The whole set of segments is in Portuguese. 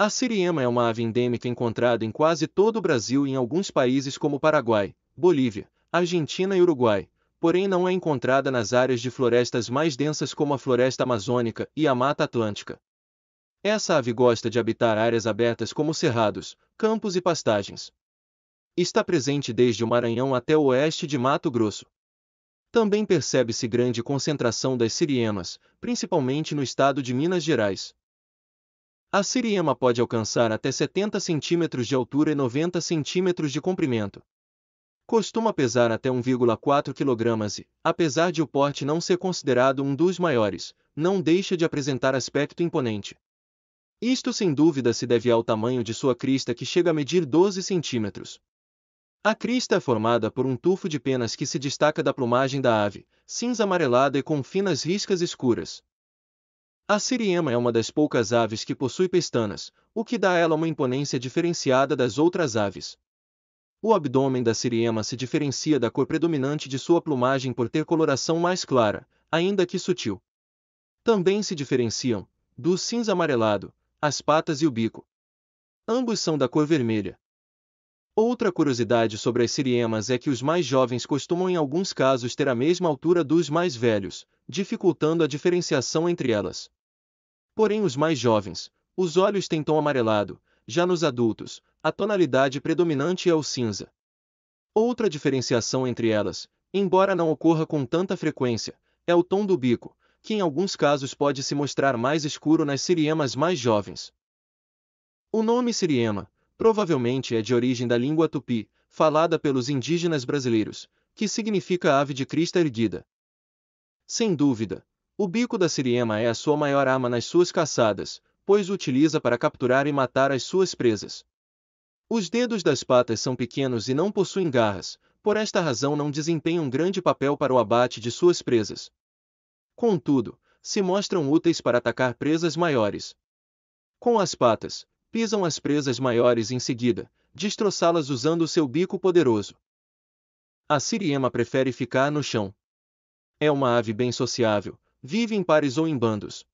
A siriema é uma ave endêmica encontrada em quase todo o Brasil e em alguns países como Paraguai, Bolívia, Argentina e Uruguai, porém não é encontrada nas áreas de florestas mais densas como a floresta amazônica e a mata atlântica. Essa ave gosta de habitar áreas abertas como cerrados, campos e pastagens. Está presente desde o Maranhão até o oeste de Mato Grosso. Também percebe-se grande concentração das siriemas, principalmente no estado de Minas Gerais. A siriema pode alcançar até 70 centímetros de altura e 90 centímetros de comprimento. Costuma pesar até 1,4 kg e, apesar de o porte não ser considerado um dos maiores, não deixa de apresentar aspecto imponente. Isto sem dúvida se deve ao tamanho de sua crista que chega a medir 12 centímetros. A crista é formada por um tufo de penas que se destaca da plumagem da ave, cinza amarelada e com finas riscas escuras. A siriema é uma das poucas aves que possui pestanas, o que dá a ela uma imponência diferenciada das outras aves. O abdômen da siriema se diferencia da cor predominante de sua plumagem por ter coloração mais clara, ainda que sutil. Também se diferenciam, do cinza amarelado, as patas e o bico. Ambos são da cor vermelha. Outra curiosidade sobre as siriemas é que os mais jovens costumam em alguns casos ter a mesma altura dos mais velhos, dificultando a diferenciação entre elas. Porém os mais jovens, os olhos têm tom amarelado, já nos adultos, a tonalidade predominante é o cinza. Outra diferenciação entre elas, embora não ocorra com tanta frequência, é o tom do bico, que em alguns casos pode se mostrar mais escuro nas siriemas mais jovens. O nome siriema, provavelmente é de origem da língua tupi, falada pelos indígenas brasileiros, que significa ave de crista erguida. Sem dúvida, o bico da siriema é a sua maior arma nas suas caçadas, pois o utiliza para capturar e matar as suas presas. Os dedos das patas são pequenos e não possuem garras, por esta razão não desempenham grande papel para o abate de suas presas. Contudo, se mostram úteis para atacar presas maiores. Com as patas, pisam as presas maiores em seguida, destroçá-las usando seu bico poderoso. A siriema prefere ficar no chão. É uma ave bem sociável, Vive em pares ou em bandos.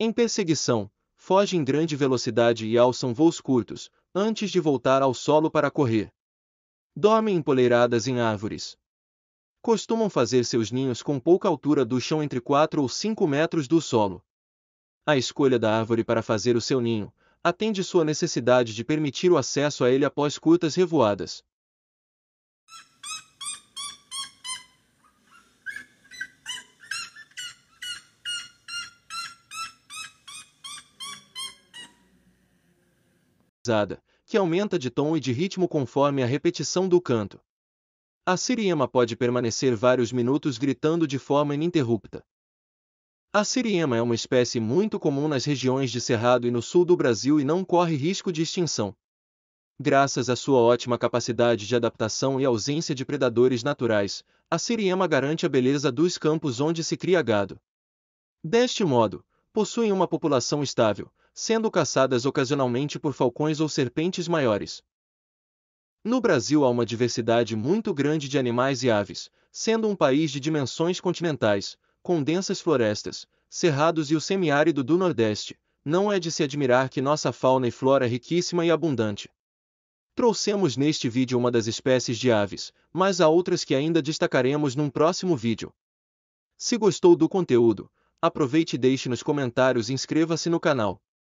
Em perseguição, foge em grande velocidade e alçam voos curtos, antes de voltar ao solo para correr. Dormem empoleiradas em árvores. Costumam fazer seus ninhos com pouca altura do chão entre 4 ou 5 metros do solo. A escolha da árvore para fazer o seu ninho atende sua necessidade de permitir o acesso a ele após curtas revoadas. Que aumenta de tom e de ritmo conforme a repetição do canto. A siriema pode permanecer vários minutos gritando de forma ininterrupta. A siriema é uma espécie muito comum nas regiões de Cerrado e no sul do Brasil e não corre risco de extinção. Graças à sua ótima capacidade de adaptação e ausência de predadores naturais, a siriema garante a beleza dos campos onde se cria gado. Deste modo, possuem uma população estável, sendo caçadas ocasionalmente por falcões ou serpentes maiores. No Brasil há uma diversidade muito grande de animais e aves, sendo um país de dimensões continentais, com densas florestas, cerrados e o semiárido do Nordeste, não é de se admirar que nossa fauna e flora é riquíssima e abundante. Trouxemos neste vídeo uma das espécies de aves, mas há outras que ainda destacaremos num próximo vídeo. Se gostou do conteúdo, aproveite e deixe nos comentários e inscreva-se no canal.